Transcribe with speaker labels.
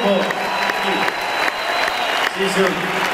Speaker 1: 歩いい青春。